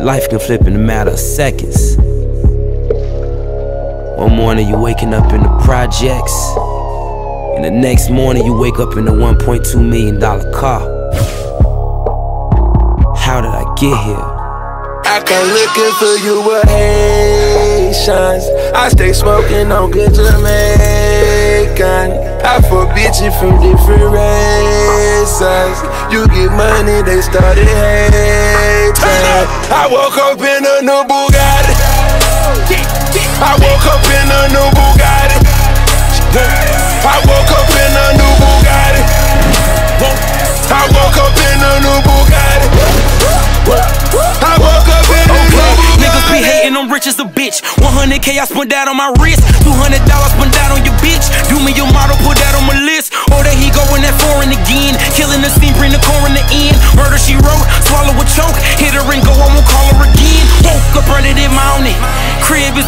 Life can flip in a matter of seconds. One morning you waking up in the projects. And the next morning you wake up in a $1.2 million car. How did I get here? I come looking for you with Haitians. I stay smoking on good Jamaican. I fuck bitches from different races. You get money, they started hating. I woke up in a new Bugatti. I woke up in a new Bugatti. I woke up in a new Bugatti. I woke up in a new Bugatti. I woke up in a new Bugatti. Niggas be hating, I'm rich as a bitch. 100k I spent that on my wrist. $200 spent that on your bitch. Do me your model, put that on my list. Or that he going that foreign again. Killing the scene, bring the in end letter she wrote, swallow a choke, hit her and go, I won't call her again. Woke up my own. It crib is